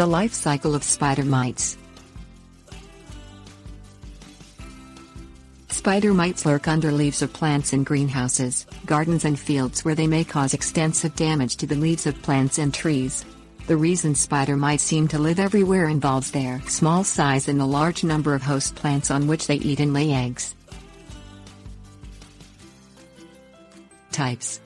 The life cycle of spider mites. Spider mites lurk under leaves of plants in greenhouses, gardens and fields where they may cause extensive damage to the leaves of plants and trees. The reason spider mites seem to live everywhere involves their small size and the large number of host plants on which they eat and lay eggs. Types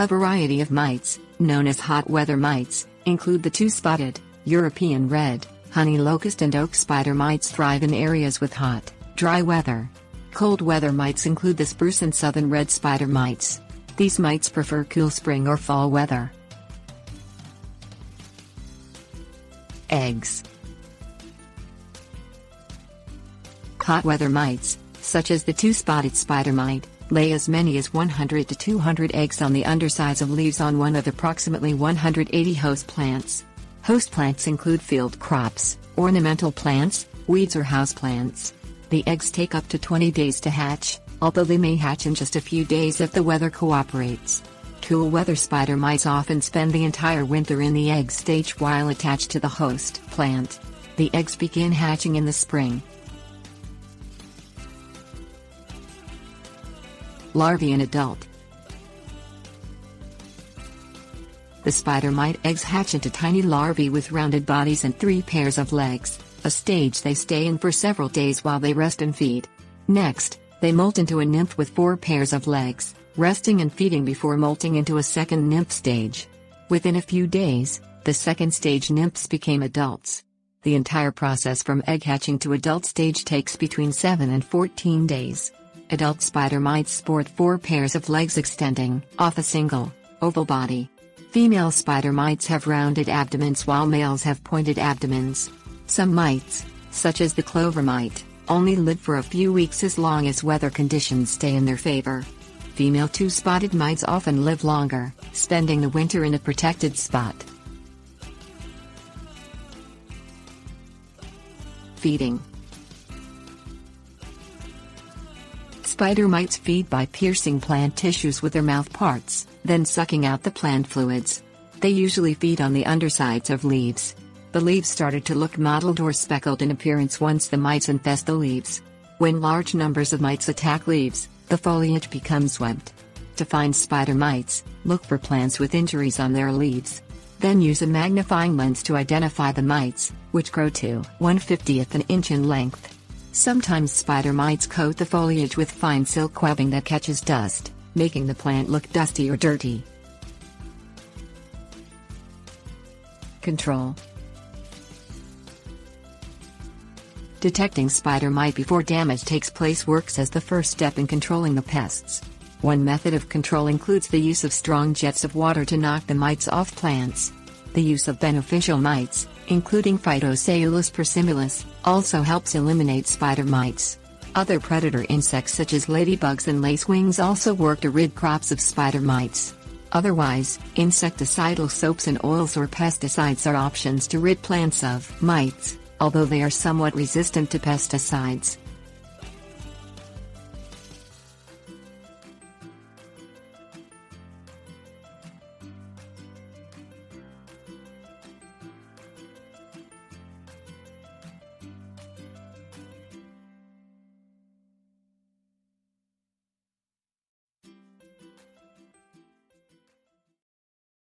A variety of mites, known as hot weather mites, include the two-spotted, European red, honey locust and oak spider mites thrive in areas with hot, dry weather. Cold weather mites include the spruce and southern red spider mites. These mites prefer cool spring or fall weather. Eggs Hot weather mites, such as the two-spotted spider mite, lay as many as 100 to 200 eggs on the undersides of leaves on one of approximately 180 host plants. Host plants include field crops, ornamental plants, weeds or houseplants. The eggs take up to 20 days to hatch, although they may hatch in just a few days if the weather cooperates. Cool weather spider mites often spend the entire winter in the egg stage while attached to the host plant. The eggs begin hatching in the spring. Larvae and adult. The spider mite eggs hatch into tiny larvae with rounded bodies and three pairs of legs, a stage they stay in for several days while they rest and feed. Next, they molt into a nymph with four pairs of legs, resting and feeding before molting into a second nymph stage. Within a few days, the second stage nymphs became adults. The entire process from egg hatching to adult stage takes between 7 and 14 days. Adult spider mites sport four pairs of legs extending off a single, oval body. Female spider mites have rounded abdomens while males have pointed abdomens. Some mites, such as the clover mite, only live for a few weeks as long as weather conditions stay in their favor. Female two-spotted mites often live longer, spending the winter in a protected spot. Feeding Spider mites feed by piercing plant tissues with their mouth parts, then sucking out the plant fluids. They usually feed on the undersides of leaves. The leaves started to look mottled or speckled in appearance once the mites infest the leaves. When large numbers of mites attack leaves, the foliage becomes webbed. To find spider mites, look for plants with injuries on their leaves. Then use a magnifying lens to identify the mites, which grow to 1 50th an inch in length. Sometimes spider mites coat the foliage with fine silk webbing that catches dust, making the plant look dusty or dirty. Control Detecting spider mite before damage takes place works as the first step in controlling the pests. One method of control includes the use of strong jets of water to knock the mites off plants. The use of beneficial mites, including Phytoseiulus persimilis, also helps eliminate spider mites. Other predator insects such as ladybugs and lacewings also work to rid crops of spider mites. Otherwise, insecticidal soaps and oils or pesticides are options to rid plants of mites, although they are somewhat resistant to pesticides.